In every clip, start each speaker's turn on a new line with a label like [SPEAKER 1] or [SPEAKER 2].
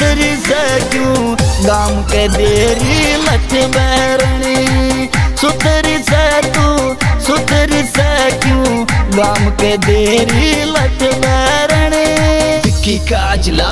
[SPEAKER 1] सुतरी सकू गाम के देरी लठ बैरणी सुतरी सकू सुतरी सकू गाम के देरी बैरणी
[SPEAKER 2] विक्की काजला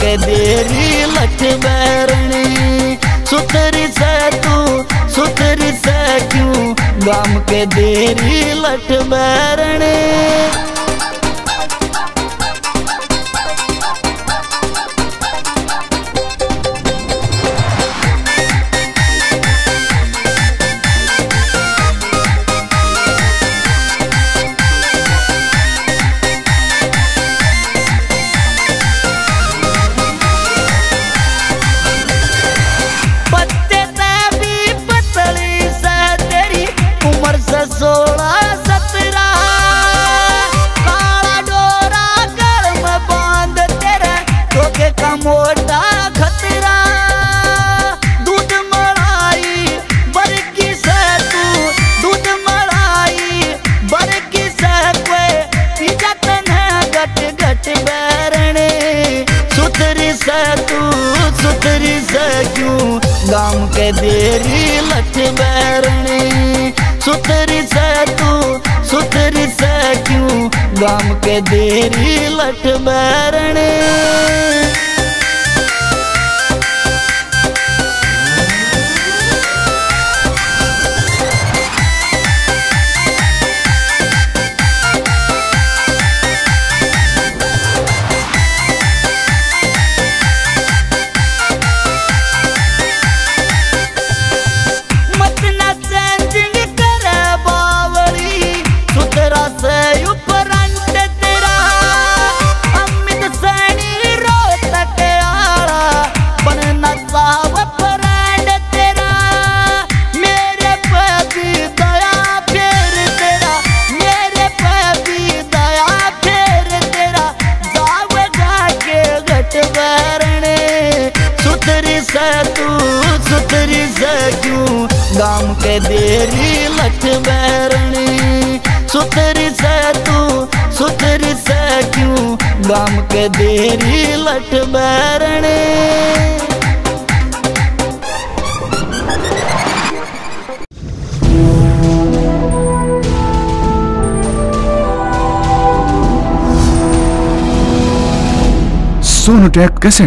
[SPEAKER 1] के देरी लठ बैरणी। सुतरी से तू सुतरी से क्यों? गाम के देरी लठ बैरणी। गाम के देरी लठ बैरणी सुतरी से तू, सुतरी से क्यों? गाम के देरी लठ बैरणी के देरी लठ बैरणी। सुतरी से तू, सुतरी से क्यों? गाम के देरी लठ बैरणी।
[SPEAKER 3] सोनोटेक कैसेट